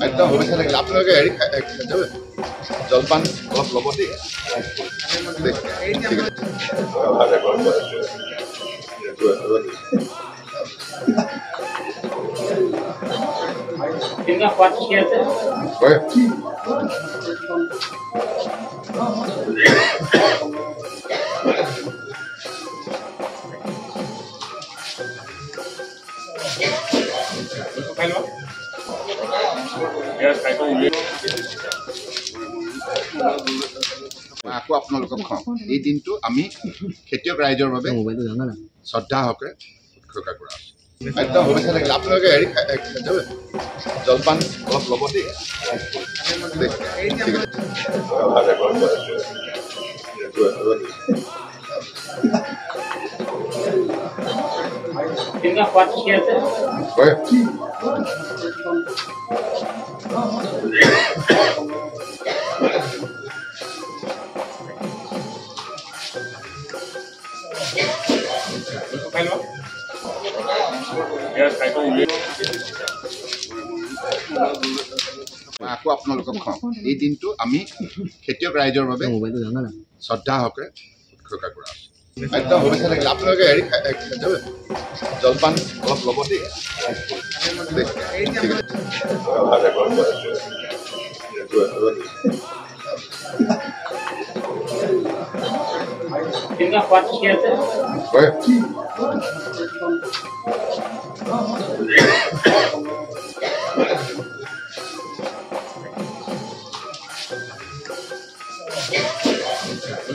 একদম শুভেচ্ছা থাকিলে আপোনালোকে হেৰি খাই খাই যাব জলপান অলপ ল'ব দেই দেই, ঠিক আছে। কেনেকুৱা আকৌ আপোনালোকক কওঁ এই দিনটো আমি খেতিয়ক ৰাইজৰ বাবে শ্ৰদ্ধা হকে উৎসৰ্গা কৰা একদম শুভেচ্ছা থাকিলে। আপোনালোকে হেৰি জলপান অলপ ল'ব দেই। ঠিক আছে। আকৌ আপোনালোকক কওঁ এই দিনটো আমি খেতিয়ক ৰাইজৰ বাবে শ্ৰদ্ধা হকে উৎসৰ্গা কৰা একদম শুভেচ্ছা থাকিলে। আপোনালোকে হেৰি জলপান অলপ ল'ব দেই দেই, ঠিক আছে কেনেকুৱা সোৱাদ কি আছে হয়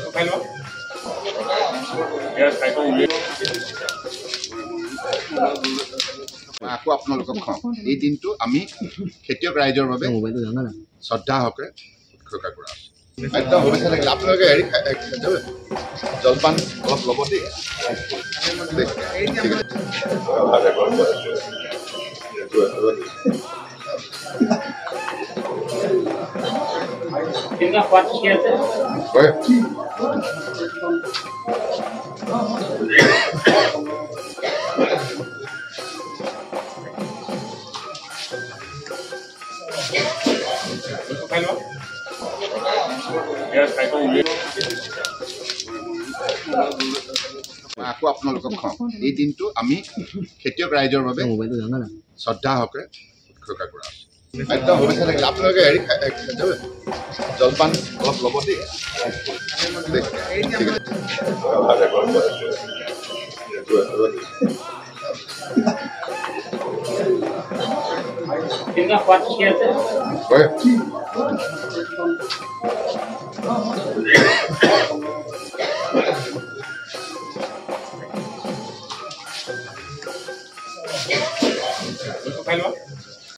খাই লওক এয়া খাই থৈ উলিয়াই মই আকৌ আপোনালোকক কওঁ এই দিনটো আমি খেতিয়ক ৰাইজৰ বাবে শ্ৰদ্ধা হকে উৎসৰ্গা কৰা একদম শুভেচ্ছা থাকিলে। আপোনালোকে হেৰি জলপান অলপ ল'ব দেই। খাই খাই মই আকৌ আপোনালোকক কওঁ এই দিনটো আমি খেতিয়ক ৰাইজৰ বাবে শ্ৰদ্ধা হকে উৎসৰ্গা কৰা একদম শুভেচ্ছা থাকিলে। আপোনালোকে হেৰি জলপান অলপ ল'ব দেই। ঠিক কেনেকুৱা সোৱাদ আছে? 你从？